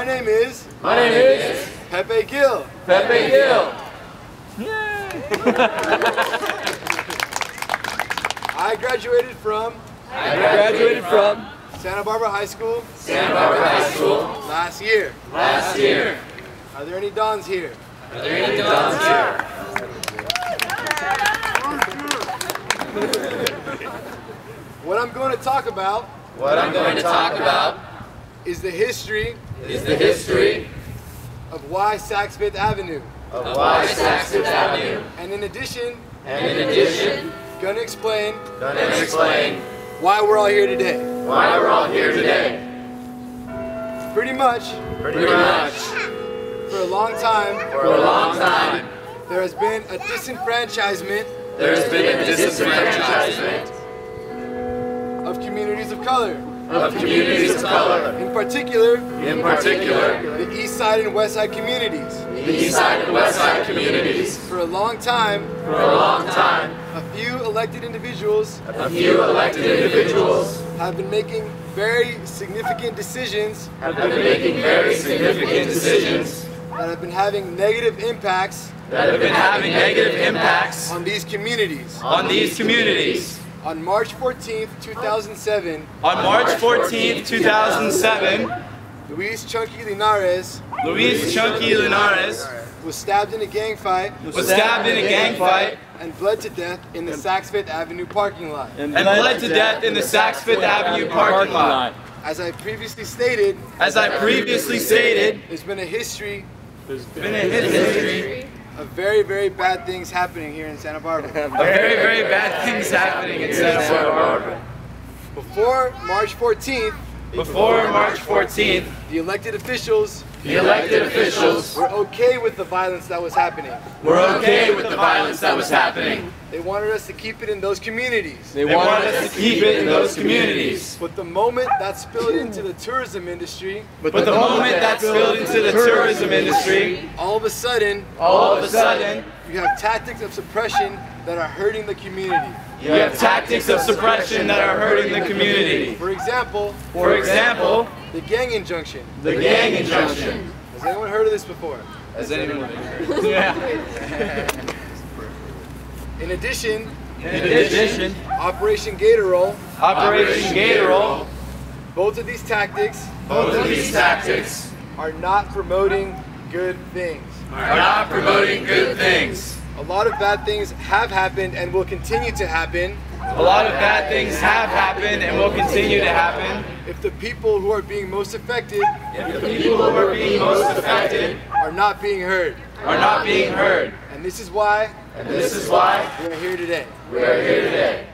My name is My name is Pepe Gil. Pepe Gil. I graduated from I graduated from Santa Barbara High School Santa Barbara High School last year. last year. Are there any Dons here? Are there any Dons here? What I'm going to talk about What I'm going to talk about is the history is the history of why Saks Fifth Avenue. of why Saks Fifth Avenue. And in addition, And in addition, gonna explain gonna explain why we're all here today. why we're all here today. Pretty much, Pretty much, for a long time, for a long time, there has been a disenfranchisement there's been a disenfranchisement of communities of color. Of communities of color, In particular, in particular, the East Side and West Side communities. the East Side and West Side communities. For a long time, For a long time, a few elected individuals a few elected individuals have been making very significant decisions have been making very significant decisions that have been having negative impacts that have been having negative impacts on these communities. on these communities. On March 14th, 2007, On March 14th, 2007, Luis Chunky Linares Luis Chunky Linares was stabbed in a gang fight was stabbed in a gang fight and bled to death in the Saks Fifth Avenue parking lot. and bled to death in the Saks Fifth Avenue parking lot. As I previously stated, As I previously stated, there's been a history there's been a history of very, very bad things happening here in Santa Barbara. very, very bad things happening in Santa Barbara. Before March 14th, Before March 14th, the elected officials the elected officials were okay with the violence that was happening. were okay with the violence that was happening. They wanted us to keep it in those communities. They wanted us to keep it in those communities. But the moment that spilled into the tourism industry, But the moment that spilled into the tourism industry, all of a sudden, all of a sudden, you have tactics of suppression that are hurting the community. you have tactics of suppression that are hurting the community. For example, For example, the gang injunction. the gang injunction. Has anyone heard of this before? Has anyone? Yeah. In addition, In addition, Operation Gator Roll, Operation Gator Roll, both of these tactics both of these tactics are not promoting good things. are not promoting good things. A lot of bad things have happened and will continue to happen a lot of bad things have happened and will continue to happen. if the people who are being most affected If the people who are being most affected are not being heard. are not being heard. And this is why And this is why we are here today. we are here today.